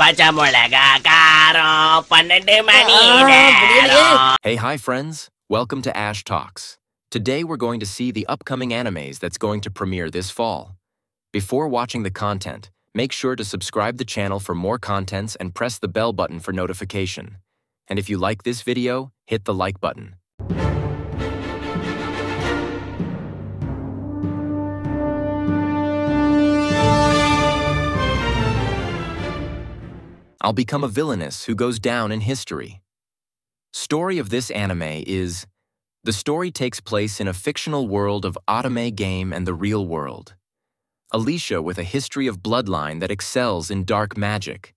பச்சை மிளகா காரம் பன்னெண்டு மணி ஆ, முடியலையே. நேரம். Hey, hi, friends. Welcome to Ash Talks. Today we're going to see the upcoming animes that's going to premiere this fall. Before watching the content, make sure to subscribe the channel for more contents and press the bell button for notification. And if you like this video, hit the like button. I'll become a villainess who goes down in history. Story of this anime is the story takes place in a fictional world of Otome game and the real world. Alicia with a history of bloodline that excels in dark magic,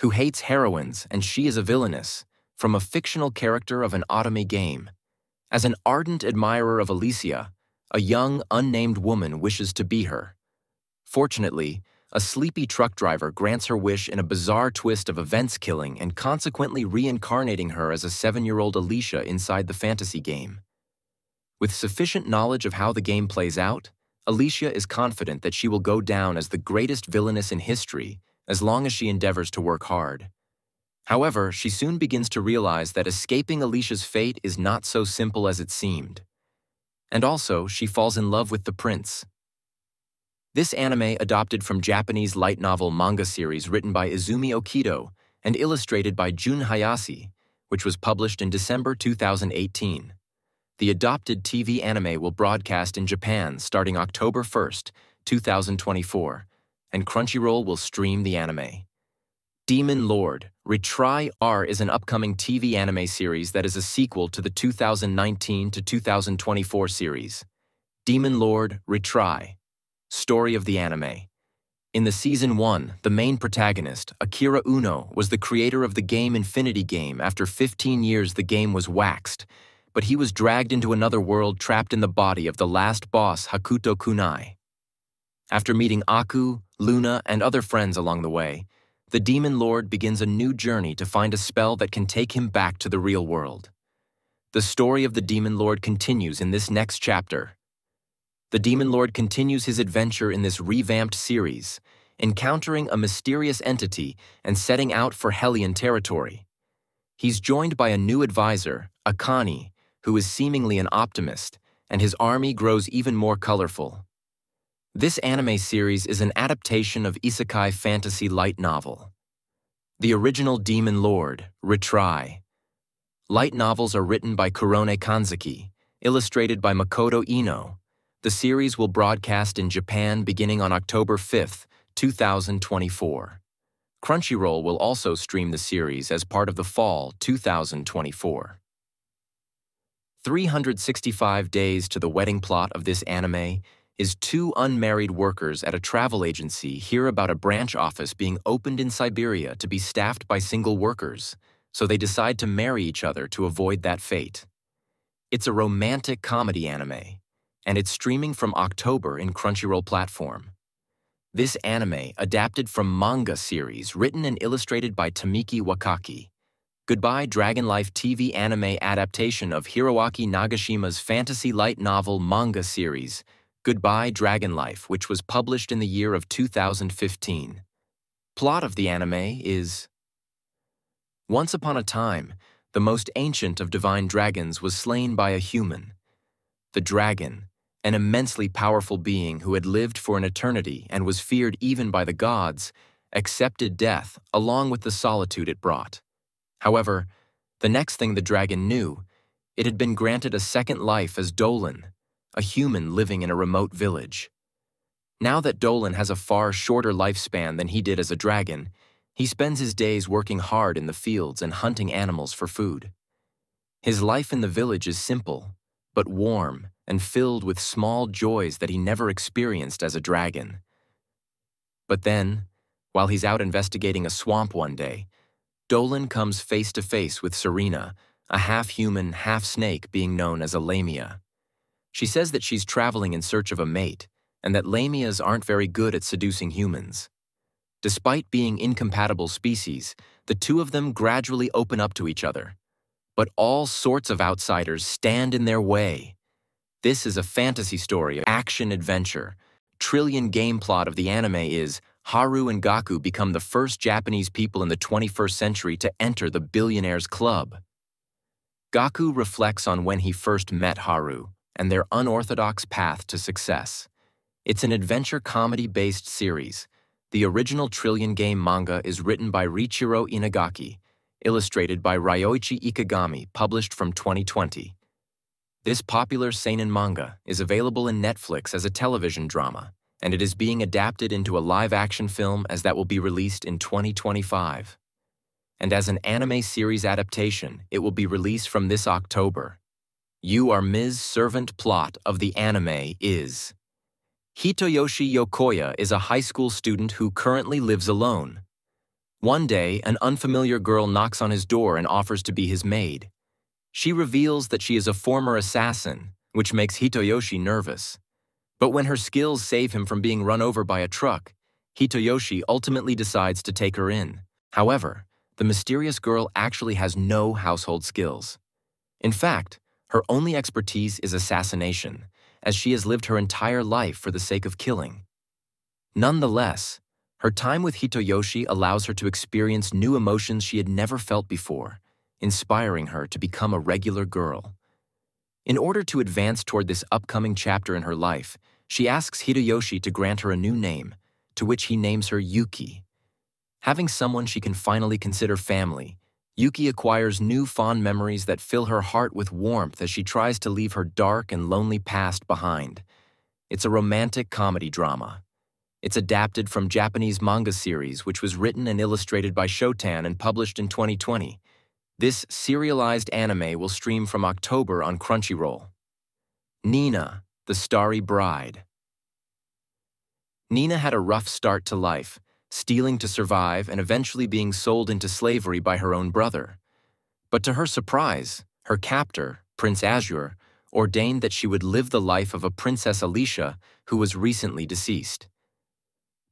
who hates heroines and she is a villainess, from a fictional character of an Otome game. As an ardent admirer of Alicia, a young, unnamed woman wishes to be her. Fortunately, a sleepy truck driver grants her wish in a bizarre twist of events killing and consequently reincarnating her as a seven year old Alicia inside the fantasy game. With sufficient knowledge of how the game plays out, Alicia is confident that she will go down as the greatest villainess in history as long as she endeavors to work hard. However, she soon begins to realize that escaping Alicia's fate is not so simple as it seemed. And also, she falls in love with the prince, this anime adopted from Japanese light novel manga series written by Izumi Okido and illustrated by Jun Hayashi, which was published in December 2018. The adopted TV anime will broadcast in Japan starting October 1st, 2024, and Crunchyroll will stream the anime. Demon Lord Retry R is an upcoming TV anime series that is a sequel to the 2019 to 2024 series. Demon Lord Retry Story of the anime. In the season 1, the main protagonist, Akira Uno, was the creator of the game Infinity Game after 15 years the game was waxed, but he was dragged into another world trapped in the body of the last boss Hakuto Kunai. After meeting Aku, Luna, and other friends along the way, the Demon Lord begins a new journey to find a spell that can take him back to the real world. The story of the Demon Lord continues in this next chapter, the Demon Lord continues his adventure in this revamped series, encountering a mysterious entity and setting out for Hellion territory. He's joined by a new advisor, Akani, who is seemingly an optimist, and his army grows even more colorful. This anime series is an adaptation of isekai fantasy light novel. The original Demon Lord, Retry. Light novels are written by Kurone Kanzaki, illustrated by Makoto Ino, the series will broadcast in Japan beginning on October 5th, 2024. Crunchyroll will also stream the series as part of the fall 2024. 365 days to the wedding plot of this anime is two unmarried workers at a travel agency hear about a branch office being opened in Siberia to be staffed by single workers, so they decide to marry each other to avoid that fate. It's a romantic comedy anime, and it's streaming from October in Crunchyroll platform. This anime adapted from manga series written and illustrated by Tamiki Wakaki. Goodbye Dragon Life TV anime adaptation of Hiroaki Nagashima's fantasy light novel manga series, Goodbye Dragon Life, which was published in the year of 2015. Plot of the anime is Once upon a time, the most ancient of divine dragons was slain by a human. The dragon, an immensely powerful being who had lived for an eternity and was feared even by the gods, accepted death along with the solitude it brought. However, the next thing the dragon knew, it had been granted a second life as Dolan, a human living in a remote village. Now that Dolan has a far shorter lifespan than he did as a dragon, he spends his days working hard in the fields and hunting animals for food. His life in the village is simple, but warm and filled with small joys that he never experienced as a dragon. But then, while he's out investigating a swamp one day, Dolan comes face to face with Serena, a half human, half snake being known as a Lamia. She says that she's traveling in search of a mate and that Lamias aren't very good at seducing humans. Despite being incompatible species, the two of them gradually open up to each other. But all sorts of outsiders stand in their way. This is a fantasy story, action adventure. Trillion game plot of the anime is Haru and Gaku become the first Japanese people in the 21st century to enter the Billionaires Club. Gaku reflects on when he first met Haru and their unorthodox path to success. It's an adventure comedy-based series. The original Trillion Game manga is written by Riichiro Inagaki, illustrated by Ryoichi Ikegami, published from 2020. This popular seinen manga is available in Netflix as a television drama and it is being adapted into a live-action film as that will be released in 2025. And as an anime series adaptation, it will be released from this October. You are Ms. Servant plot of the anime is Hitoyoshi Yokoya is a high school student who currently lives alone. One day, an unfamiliar girl knocks on his door and offers to be his maid. She reveals that she is a former assassin, which makes Hitoyoshi nervous. But when her skills save him from being run over by a truck, Hitoyoshi ultimately decides to take her in. However, the mysterious girl actually has no household skills. In fact, her only expertise is assassination, as she has lived her entire life for the sake of killing. Nonetheless, her time with Hitoyoshi allows her to experience new emotions she had never felt before, inspiring her to become a regular girl. In order to advance toward this upcoming chapter in her life, she asks Hitoyoshi to grant her a new name, to which he names her Yuki. Having someone she can finally consider family, Yuki acquires new fond memories that fill her heart with warmth as she tries to leave her dark and lonely past behind. It's a romantic comedy drama. It's adapted from Japanese manga series which was written and illustrated by Shoten and published in 2020. This serialized anime will stream from October on Crunchyroll. Nina, the Starry Bride. Nina had a rough start to life, stealing to survive and eventually being sold into slavery by her own brother. But to her surprise, her captor, Prince Azure, ordained that she would live the life of a Princess Alicia who was recently deceased.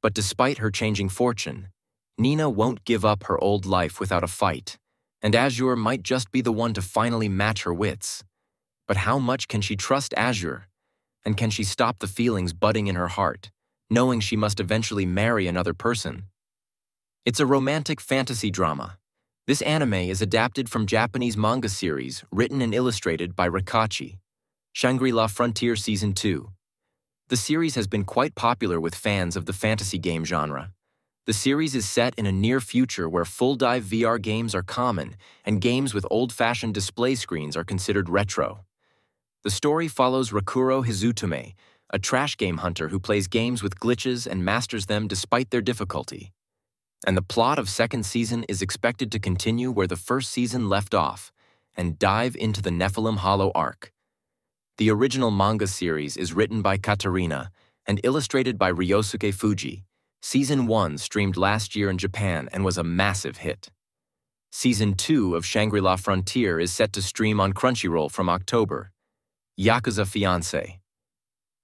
But despite her changing fortune, Nina won't give up her old life without a fight and Azure might just be the one to finally match her wits. But how much can she trust Azure? And can she stop the feelings budding in her heart, knowing she must eventually marry another person? It's a romantic fantasy drama. This anime is adapted from Japanese manga series written and illustrated by Rikachi, Shangri-La Frontier Season 2. The series has been quite popular with fans of the fantasy game genre. The series is set in a near future where full dive VR games are common and games with old fashioned display screens are considered retro. The story follows Rakuro Hizutome, a trash game hunter who plays games with glitches and masters them despite their difficulty. And the plot of second season is expected to continue where the first season left off and dive into the Nephilim Hollow arc. The original manga series is written by Katarina and illustrated by Ryosuke Fuji Season 1 streamed last year in Japan and was a massive hit. Season 2 of Shangri-La Frontier is set to stream on Crunchyroll from October. Yakuza Fiancé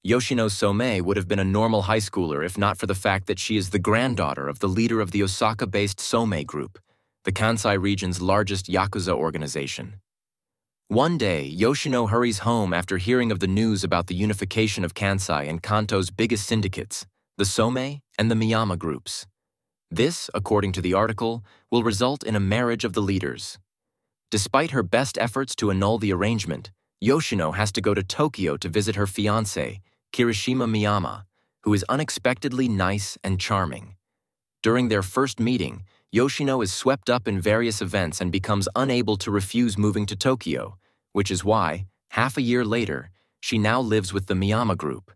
Yoshino Some would have been a normal high schooler if not for the fact that she is the granddaughter of the leader of the Osaka-based Some Group, the Kansai region's largest Yakuza organization. One day, Yoshino hurries home after hearing of the news about the unification of Kansai and Kanto's biggest syndicates, the Some and the Miyama groups. This, according to the article, will result in a marriage of the leaders. Despite her best efforts to annul the arrangement, Yoshino has to go to Tokyo to visit her fiancé, Kirishima Miyama, who is unexpectedly nice and charming. During their first meeting, Yoshino is swept up in various events and becomes unable to refuse moving to Tokyo, which is why, half a year later, she now lives with the Miyama group.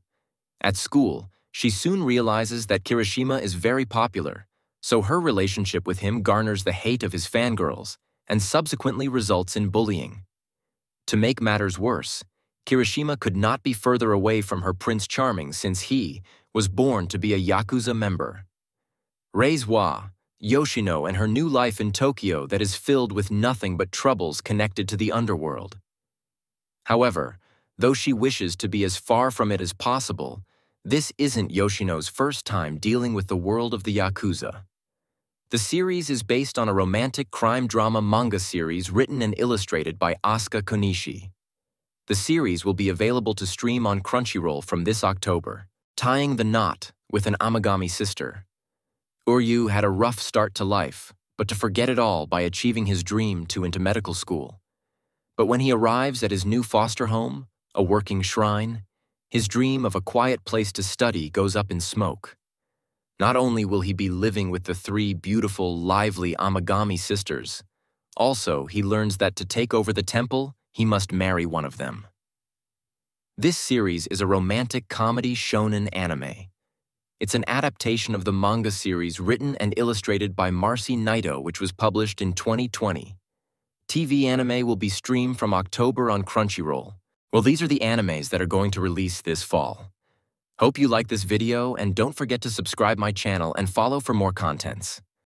At school, she soon realizes that Kirishima is very popular, so her relationship with him garners the hate of his fangirls and subsequently results in bullying. To make matters worse, Kirishima could not be further away from her Prince Charming since he was born to be a Yakuza member. Reizuwa, Yoshino and her new life in Tokyo that is filled with nothing but troubles connected to the underworld. However, though she wishes to be as far from it as possible, this isn't Yoshino's first time dealing with the world of the Yakuza. The series is based on a romantic crime drama manga series written and illustrated by Asuka Konishi. The series will be available to stream on Crunchyroll from this October, tying the knot with an Amagami sister. Uryu had a rough start to life, but to forget it all by achieving his dream to into medical school. But when he arrives at his new foster home, a working shrine, his dream of a quiet place to study goes up in smoke. Not only will he be living with the three beautiful, lively Amagami sisters, also he learns that to take over the temple, he must marry one of them. This series is a romantic comedy shonen anime. It's an adaptation of the manga series written and illustrated by Marcey Naito, which was published in 2020. TV anime will be streamed from October on Crunchyroll. Well, these are the animes that are going to release this fall. Hope you like this video and don't forget to subscribe my channel and follow for more contents.